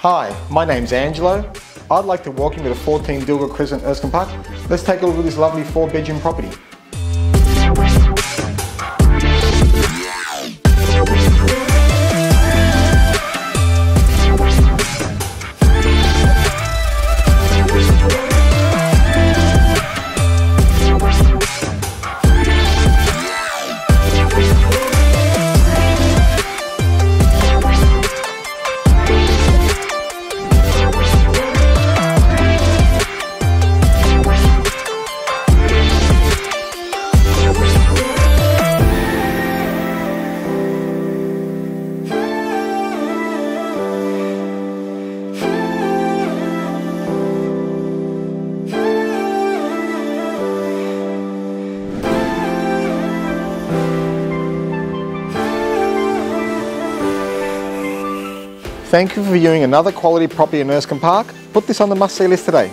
Hi, my name's Angelo. I'd like to welcome you to 14 Dilga Crescent, Erskine Park. Let's take a look at this lovely four bedroom property. Thank you for viewing another quality property in Erskine Park. Put this on the must-see list today.